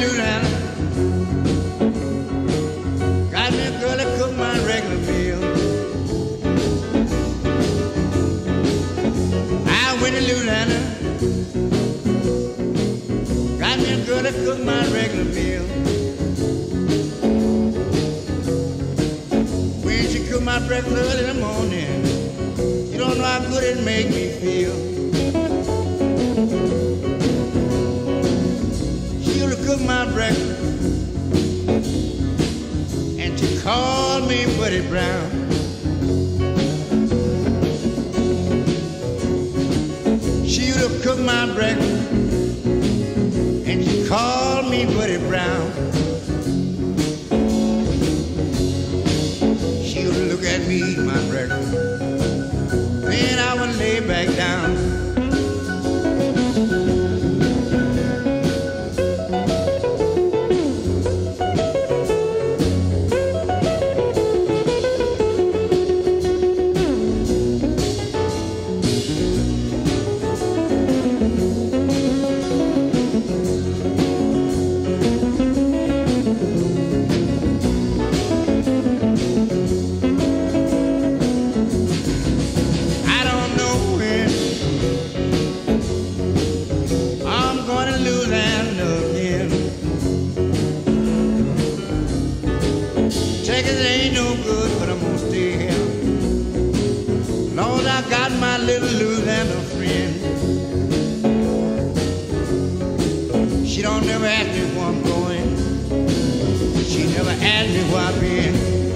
Louisiana. Got me a girl that cook my regular meal. I went to. Got me a girl cook my regular meal. When she my breakfast early in the morning, you don't know how good it make me feel. Me Buddy Brown. She used to cook my breakfast, and she called me Buddy Brown. She to look at me my ain't no good, but I'm gonna stay here. Lord, I got my little Louisiana friend. She don't never ask me where I'm going. She never asked me where I've been.